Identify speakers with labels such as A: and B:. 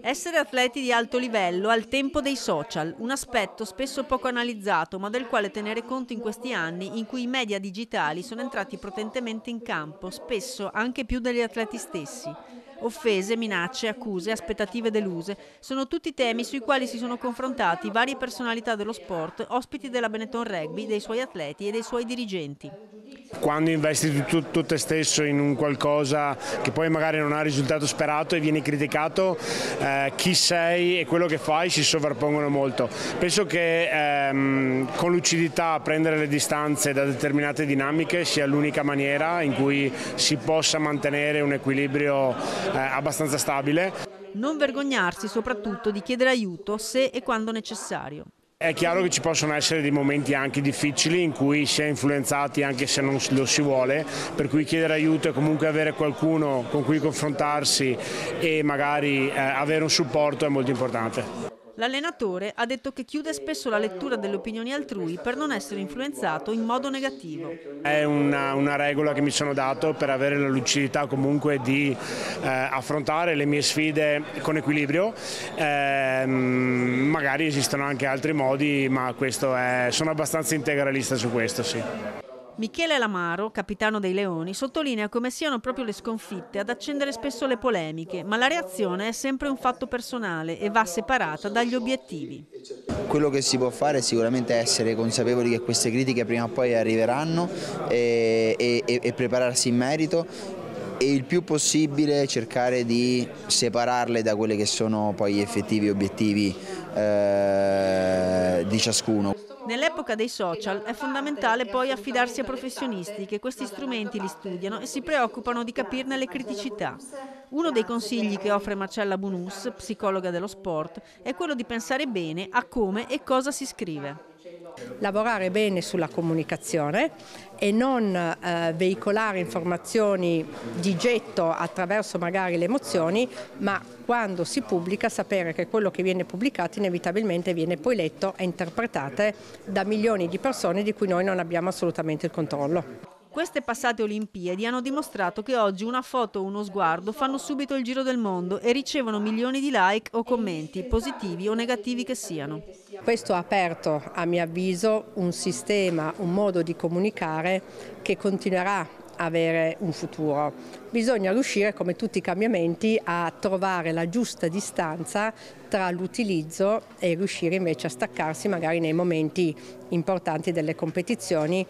A: Essere atleti di alto livello al tempo dei social, un aspetto spesso poco analizzato, ma del quale tenere conto in questi anni in cui i media digitali sono entrati potentemente in campo, spesso anche più degli atleti stessi. Offese, minacce, accuse, aspettative deluse sono tutti temi sui quali si sono confrontati varie personalità dello sport, ospiti della Benetton Rugby, dei suoi atleti e dei suoi dirigenti.
B: Quando investi tu, tu te stesso in un qualcosa che poi magari non ha risultato sperato e vieni criticato, eh, chi sei e quello che fai si sovrappongono molto. Penso che ehm, con lucidità prendere le distanze da determinate dinamiche sia l'unica maniera in cui si possa mantenere un equilibrio eh, abbastanza stabile.
A: Non vergognarsi soprattutto di chiedere aiuto se e quando necessario.
B: È chiaro che ci possono essere dei momenti anche difficili in cui si è influenzati anche se non lo si vuole, per cui chiedere aiuto e comunque avere qualcuno con cui confrontarsi e magari eh, avere un supporto è molto importante.
A: L'allenatore ha detto che chiude spesso la lettura delle opinioni altrui per non essere influenzato in modo negativo.
B: È una, una regola che mi sono dato per avere la lucidità comunque di eh, affrontare le mie sfide con equilibrio. Eh, magari esistono anche altri modi, ma è, sono abbastanza integralista su questo, sì.
A: Michele Lamaro, capitano dei Leoni, sottolinea come siano proprio le sconfitte ad accendere spesso le polemiche, ma la reazione è sempre un fatto personale e va separata dagli obiettivi.
C: Quello che si può fare è sicuramente essere consapevoli che queste critiche prima o poi arriveranno e, e, e prepararsi in merito e il più possibile cercare di separarle da quelli che sono poi gli effettivi obiettivi di ciascuno.
A: Nell'epoca dei social è fondamentale poi affidarsi a professionisti che questi strumenti li studiano e si preoccupano di capirne le criticità. Uno dei consigli che offre Marcella Bunus, psicologa dello sport, è quello di pensare bene a come e cosa si scrive
D: lavorare bene sulla comunicazione e non eh, veicolare informazioni di getto attraverso magari le emozioni, ma quando si pubblica sapere che quello che viene pubblicato inevitabilmente viene poi letto e interpretato da milioni di persone di cui noi non abbiamo assolutamente il controllo.
A: Queste passate Olimpiadi hanno dimostrato che oggi una foto o uno sguardo fanno subito il giro del mondo e ricevono milioni di like o commenti, positivi o negativi che siano.
D: Questo ha aperto, a mio avviso, un sistema, un modo di comunicare che continuerà avere un futuro. Bisogna riuscire, come tutti i cambiamenti, a trovare la giusta distanza tra l'utilizzo e riuscire invece a staccarsi magari nei momenti importanti delle competizioni